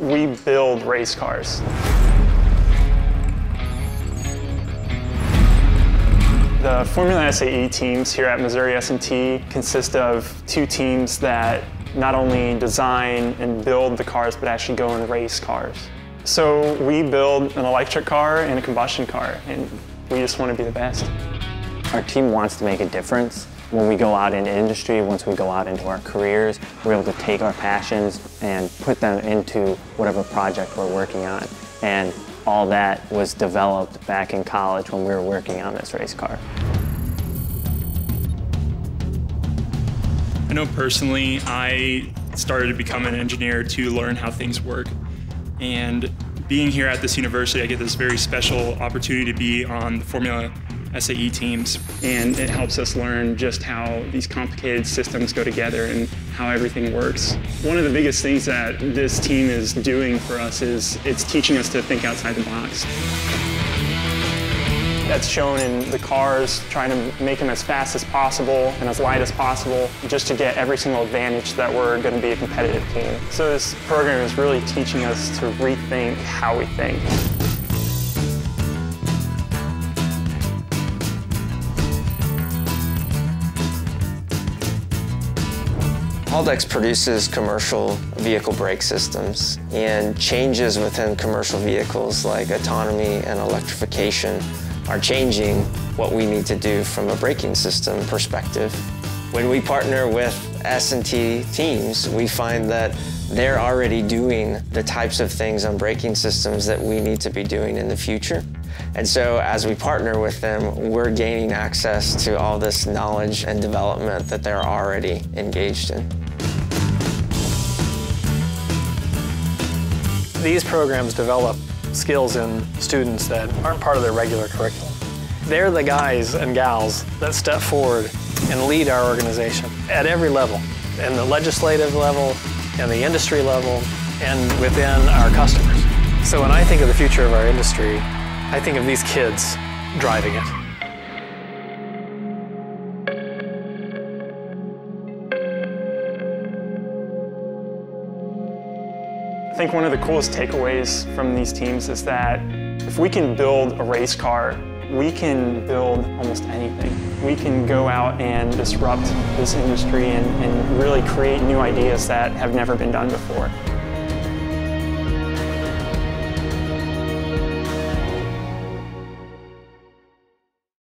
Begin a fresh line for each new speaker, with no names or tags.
we build race cars. The Formula SAE teams here at Missouri S&T consist of two teams that not only design and build the cars, but actually go and race cars. So we build an electric car and a combustion car, and we just want to be the best.
Our team wants to make a difference. When we go out into industry, once we go out into our careers, we're able to take our passions and put them into whatever project we're working on. And all that was developed back in college when we were working on this race car.
I know personally, I started to become an engineer to learn how things work. And being here at this university, I get this very special opportunity to be on the Formula SAE teams. And it helps us learn just how these complicated systems go together and how everything works. One of the biggest things that this team is doing for us is it's teaching us to think outside the box.
That's shown in the cars, trying to make them as fast as possible and as light as possible, just to get every single advantage that we're going to be a competitive team. So this program is really teaching us to rethink how we think.
Haldex produces commercial vehicle brake systems and changes within commercial vehicles like autonomy and electrification are changing what we need to do from a braking system perspective. When we partner with S&T teams, we find that they're already doing the types of things on braking systems that we need to be doing in the future. And so as we partner with them, we're gaining access to all this knowledge and development that they're already engaged in.
These programs develop skills in students that aren't part of their regular curriculum. They're the guys and gals that step forward and lead our organization at every level, in the legislative level, and the industry level, and within our customers. So when I think of the future of our industry, I think of these kids driving it.
Think one of the coolest takeaways from these teams is that if we can build a race car, we can build almost anything. We can go out and disrupt this industry and, and really create new ideas that have never been done before.